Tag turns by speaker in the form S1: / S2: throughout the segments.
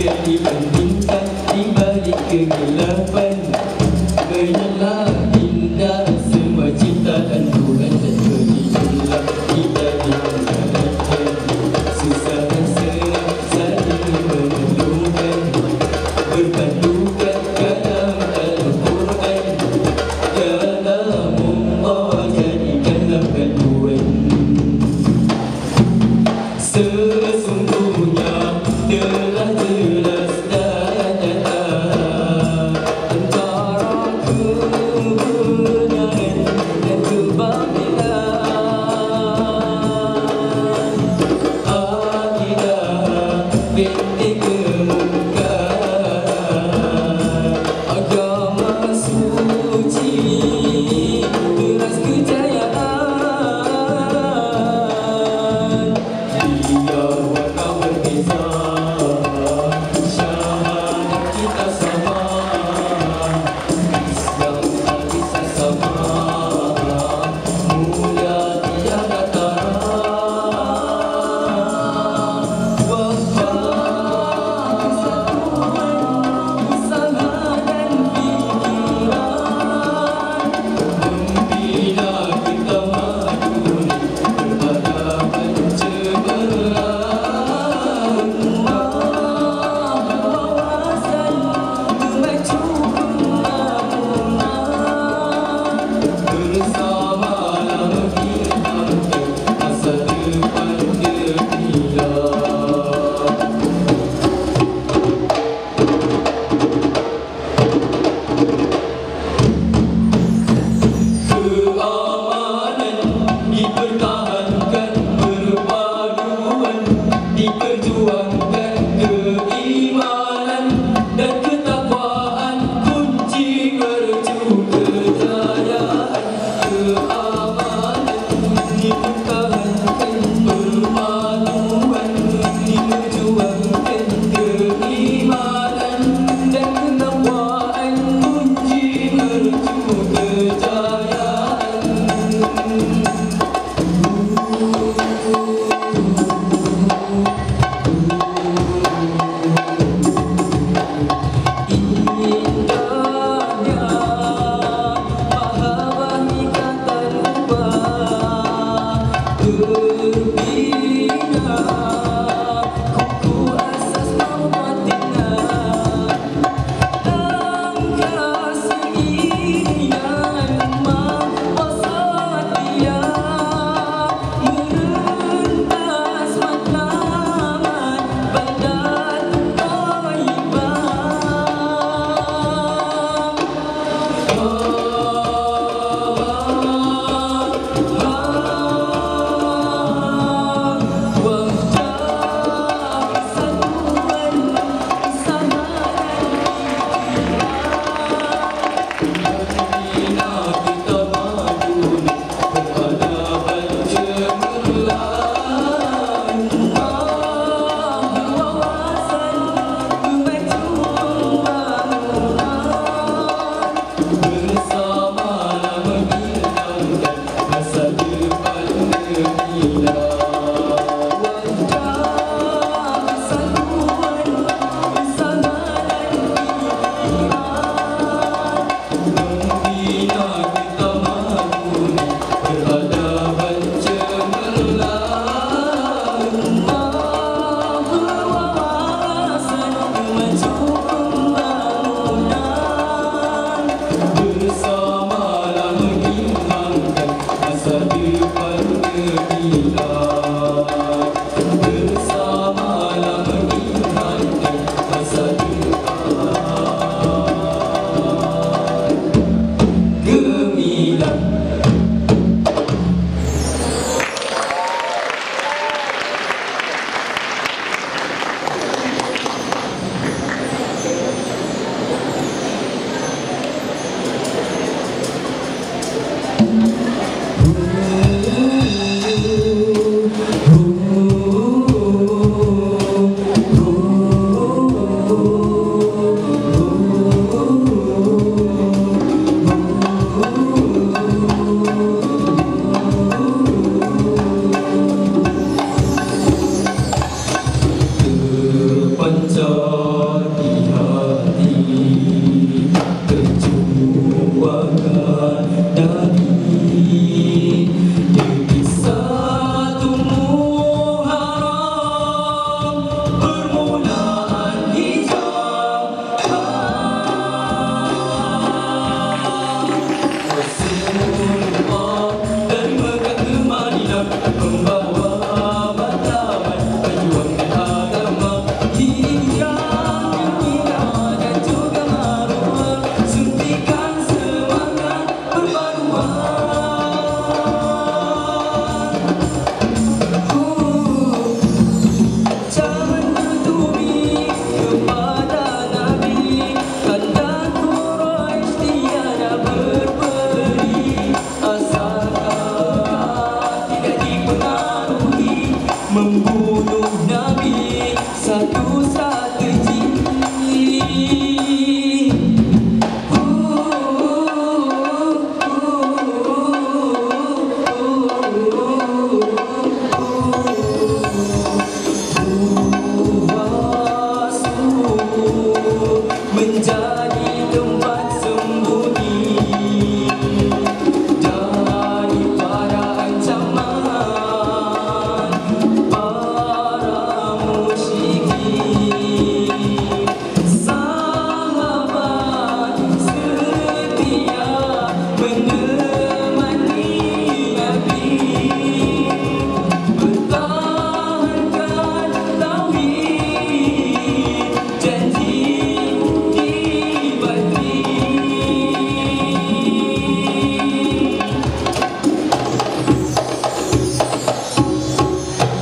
S1: Ketibaan bintang Dibalik kegelapan. Menyelah indah Semua cinta dan Tuhan dan kejelah Kita dikenalkan Susah dan senang Saling menolongkan Berpandukan Kadang dalam Quran. Jalan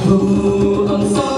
S1: who on